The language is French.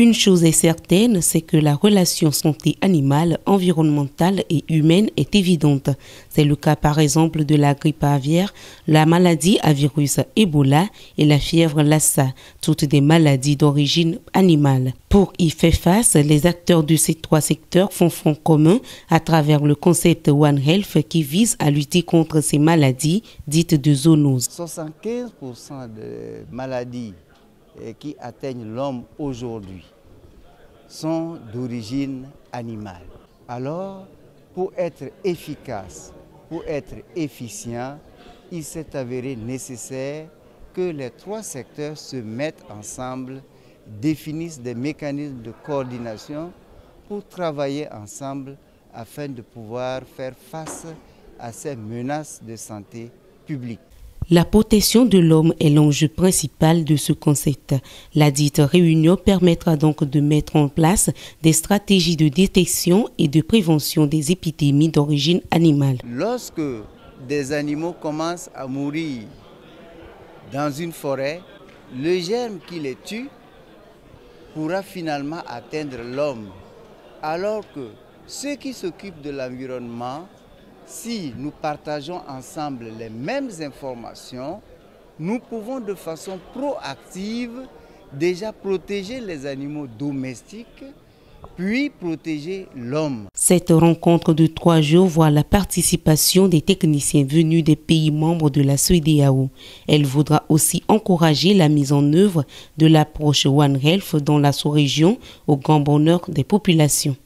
Une chose est certaine, c'est que la relation santé animale, environnementale et humaine est évidente. C'est le cas par exemple de la grippe aviaire, la maladie à virus Ebola et la fièvre Lassa, toutes des maladies d'origine animale. Pour y faire face, les acteurs de ces trois secteurs font front commun à travers le concept One Health qui vise à lutter contre ces maladies dites de zoonoses. 75% des maladies qui atteignent l'homme aujourd'hui sont d'origine animale. Alors, pour être efficace, pour être efficient, il s'est avéré nécessaire que les trois secteurs se mettent ensemble, définissent des mécanismes de coordination pour travailler ensemble afin de pouvoir faire face à ces menaces de santé publique. La protection de l'homme est l'enjeu principal de ce concept. La dite réunion permettra donc de mettre en place des stratégies de détection et de prévention des épidémies d'origine animale. Lorsque des animaux commencent à mourir dans une forêt, le germe qui les tue pourra finalement atteindre l'homme. Alors que ceux qui s'occupent de l'environnement si nous partageons ensemble les mêmes informations, nous pouvons de façon proactive déjà protéger les animaux domestiques, puis protéger l'homme. Cette rencontre de trois jours voit la participation des techniciens venus des pays membres de la CEDEAO. Elle voudra aussi encourager la mise en œuvre de l'approche One Health dans la sous-région au grand bonheur des populations.